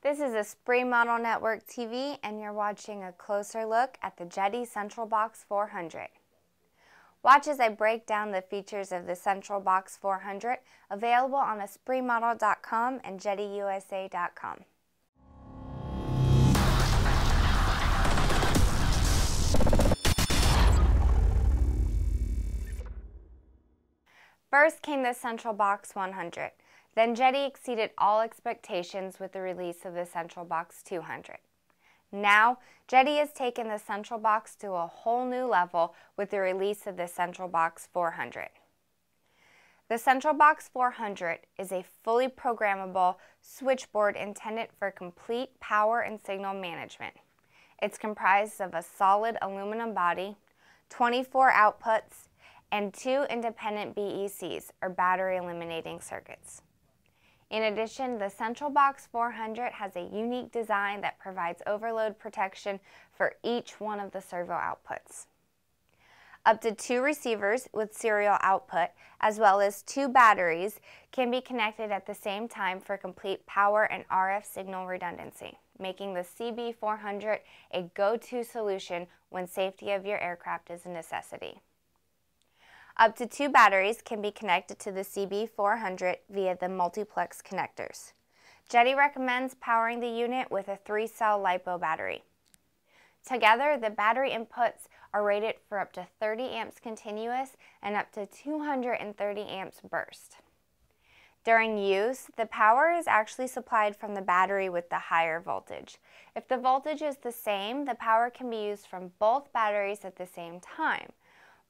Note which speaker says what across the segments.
Speaker 1: This is Esprit Model Network TV and you're watching a closer look at the Jeti Central Box 400. Watch as I break down the features of the Central Box 400 available on espritmodel.com and jetiusa.com. First came the Central Box 100. Then Jeti exceeded all expectations with the release of the Central Box 200. Now, Jeti has taken the Central Box to a whole new level with the release of the Central Box 400. The Central Box 400 is a fully programmable switchboard intended for complete power and signal management. It's comprised of a solid aluminum body, 24 outputs, and two independent BECs, or battery eliminating circuits. In addition, the Central Box 400 has a unique design that provides overload protection for each one of the servo outputs. Up to two receivers with serial output, as well as two batteries, can be connected at the same time for complete power and RF signal redundancy, making the CB400 a go-to solution when safety of your aircraft is a necessity. Up to two batteries can be connected to the CB400 via the multiplex connectors. Jeti recommends powering the unit with a three-cell LiPo battery. Together, the battery inputs are rated for up to 30 amps continuous and up to 230 amps burst. During use, the power is actually supplied from the battery with the higher voltage. If the voltage is the same, the power can be used from both batteries at the same time.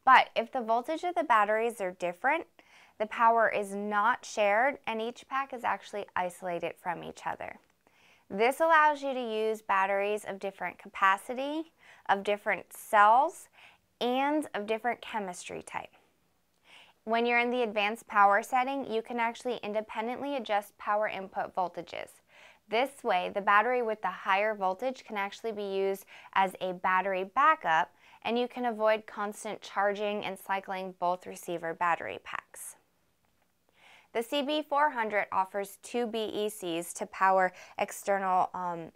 Speaker 1: But if the voltage of the batteries are different, the power is not shared and each pack is actually isolated from each other. This allows you to use batteries of different capacity, of different cells, and of different chemistry type. When you're in the advanced power setting, you can actually independently adjust power input voltages. This way, the battery with the higher voltage can actually be used as a battery backup and you can avoid constant charging and cycling both receiver battery packs. The CB400 offers two BECs to power external um,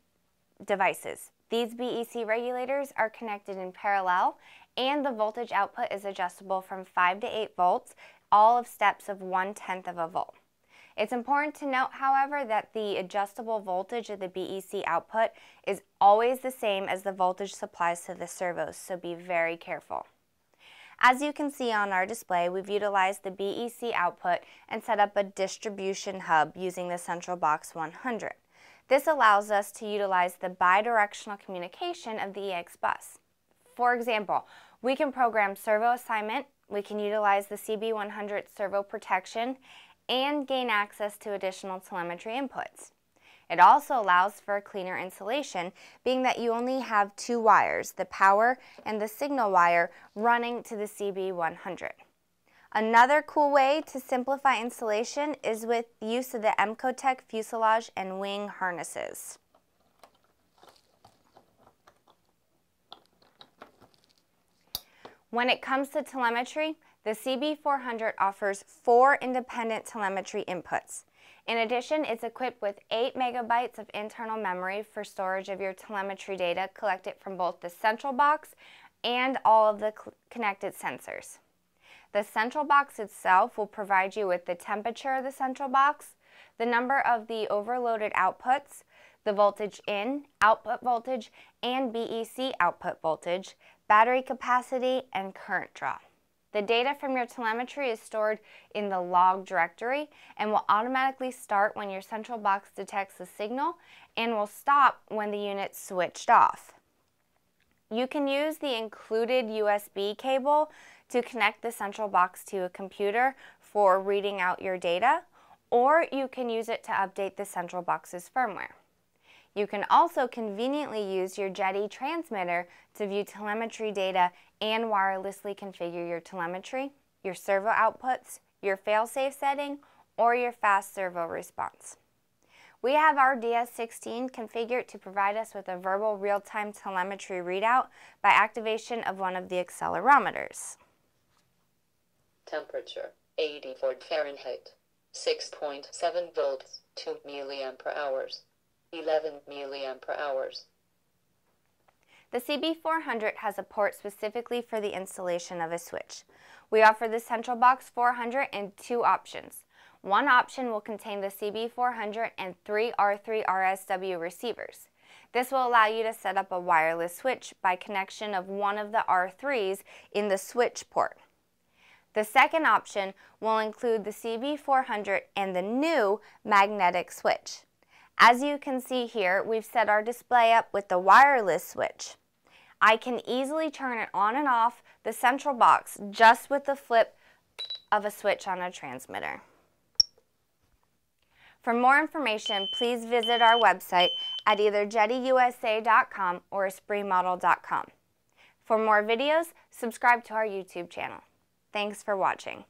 Speaker 1: devices. These BEC regulators are connected in parallel and the voltage output is adjustable from 5 to 8 volts, all of steps of 1 tenth of a volt. It's important to note, however, that the adjustable voltage of the BEC output is always the same as the voltage supplies to the servos, so be very careful. As you can see on our display, we've utilized the BEC output and set up a distribution hub using the Central Box 100. This allows us to utilize the bidirectional communication of the EX bus. For example, we can program servo assignment, we can utilize the CB100 servo protection, and gain access to additional telemetry inputs. It also allows for cleaner installation, being that you only have two wires, the power and the signal wire, running to the CB100. Another cool way to simplify installation is with use of the Emcotec fuselage and wing harnesses. When it comes to telemetry, the CB400 offers four independent telemetry inputs. In addition, it's equipped with 8 megabytes of internal memory for storage of your telemetry data collected from both the central box and all of the connected sensors. The central box itself will provide you with the temperature of the central box, the number of the overloaded outputs, the voltage in, output voltage, and BEC output voltage, battery capacity, and current draw. The data from your telemetry is stored in the log directory and will automatically start when your central box detects a signal and will stop when the unit's switched off. You can use the included USB cable to connect the central box to a computer for reading out your data, or you can use it to update the central box's firmware. You can also conveniently use your Jeti transmitter to view telemetry data and wirelessly configure your telemetry, your servo outputs, your failsafe setting, or your fast servo response. We have our DS16 configured to provide us with a verbal real-time telemetry readout by activation of one of the accelerometers.
Speaker 2: Temperature 84 Fahrenheit, 6.7 volts, 2 milliampere hours. 11 milliamp hours.
Speaker 1: The CB400 has a port specifically for the installation of a switch. We offer the Central Box 400 in two options. One option will contain the CB400 and three R3 RSW receivers. This will allow you to set up a wireless switch by connection of one of the R3s in the switch port. The second option will include the CB400 and the new magnetic switch. As you can see here, we've set our display up with the wireless switch. I can easily turn it on and off the central box just with the flip of a switch on a transmitter. For more information, please visit our website at either jetiusa.com or espritmodel.com. For more videos, subscribe to our YouTube channel. Thanks for watching.